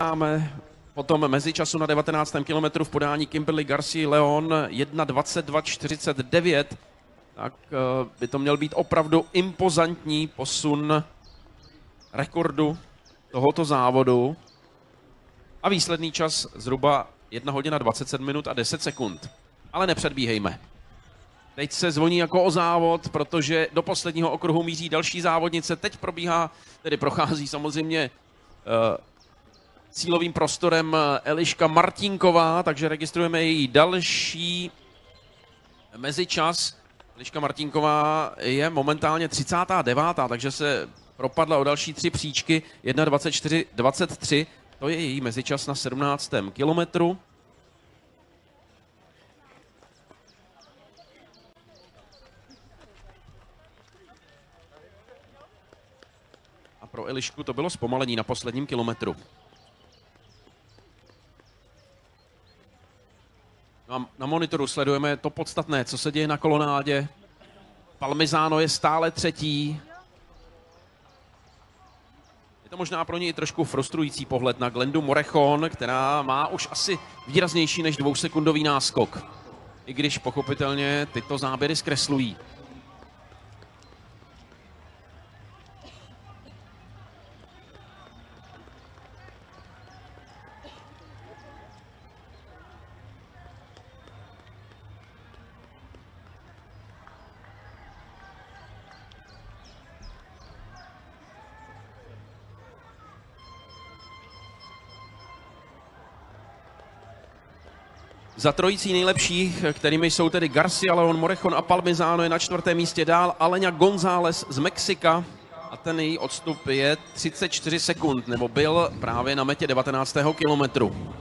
Máme potom mezičasu na 19. kilometru v podání Kimberly Garcia Leon 1.22.49, tak eh, by to měl být opravdu impozantní posun rekordu tohoto závodu. A výsledný čas zhruba 1 hodina 27 minut a 10 sekund. Ale nepředbíhejme. Teď se zvoní jako o závod, protože do posledního okruhu míří další závodnice. Teď probíhá, tedy prochází samozřejmě uh, cílovým prostorem Eliška Martinková, takže registrujeme její další mezičas. Eliška Martinková je momentálně 39. takže se propadla o další tři příčky 1.24.23. To je její mezičas na 17. kilometru. A pro Elišku to bylo zpomalení na posledním kilometru. No na monitoru sledujeme to podstatné, co se děje na kolonádě. Palmizano je stále třetí. Je to možná pro něj trošku frustrující pohled na Glendu Morechon, která má už asi výraznější než dvousekundový náskok. I když pochopitelně tyto záběry zkreslují. Za trojicí nejlepších, kterými jsou tedy Garcia, Leon Morechon a Palmizano, je na čtvrtém místě dál Aleňa González z Mexika a ten její odstup je 34 sekund, nebo byl právě na metě 19. kilometru.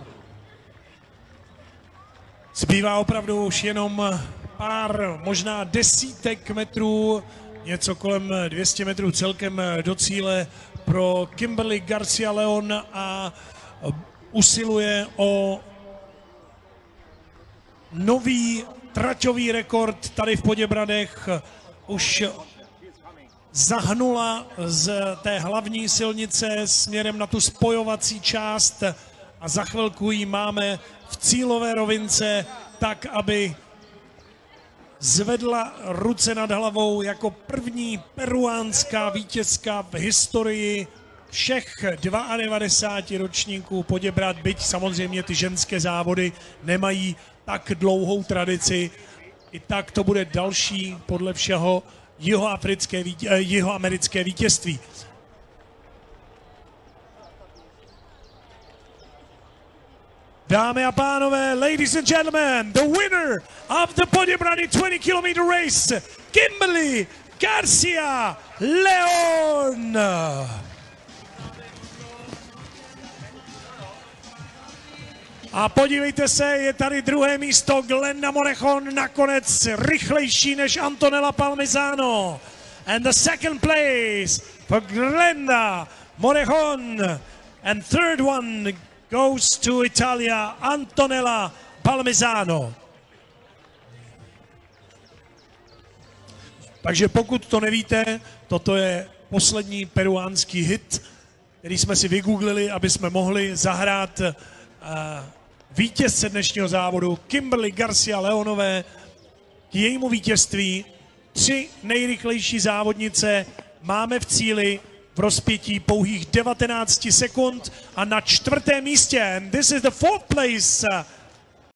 Zbývá opravdu už jenom pár, možná desítek metrů, něco kolem 200 metrů celkem do cíle pro Kimberly Garcia Leon a usiluje o nový traťový rekord tady v Poděbradech. Už zahnula z té hlavní silnice směrem na tu spojovací část a za chvilku ji máme v cílové rovince tak, aby zvedla ruce nad hlavou jako první peruánská vítězka v historii všech 92 ročníků Poděbrad, byť samozřejmě ty ženské závody nemají tak dlouhou tradici. I tak to bude další podle všeho jihoafrické, eh, jihoamerické vítězství. Dámy a pánové, ladies and gentlemen, the winner of the Poděbrady 20 km race, Kimberly Garcia Leon. A podívejte se, je tady druhé místo Glenda Morechon, nakonec rychlejší než Antonella Palmisano. And the second place for Glenda Morechon. And third one goes to Italia, Antonella Palmisano. Takže pokud to nevíte, toto je poslední peruánský hit, který jsme si vygooglili, aby jsme mohli zahrát uh, vítězce dnešního závodu Kimberly Garcia Leonové k jejímu vítězství. Tři nejrychlejší závodnice máme v cíli v rozpětí pouhých 19 sekund a na čtvrtém místě, and this is the fourth place,